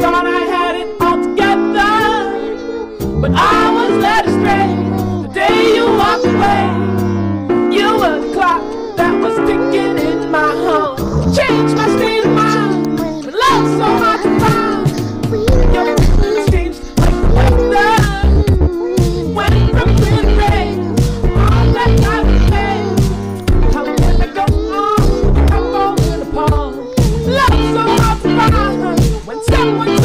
thought I had it all together, but I was led astray the day you walked away. You were the clock that was ticking in my home. Changed my state of mind. Why